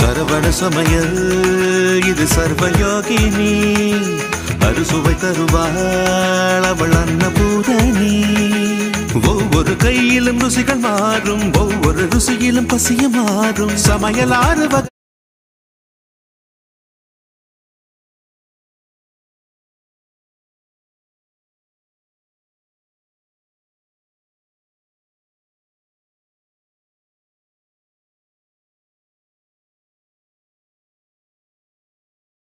சரவண சமையல் இது சர்வயோகினி. அறுசுவை தருவாள் அவள் அன்னபூரணி ஒவ்வொரு கையிலும் ருசிகள் மாறும் ஒவ்வொரு ருசியிலும் பசிய மாறும். சமையல் ஆறு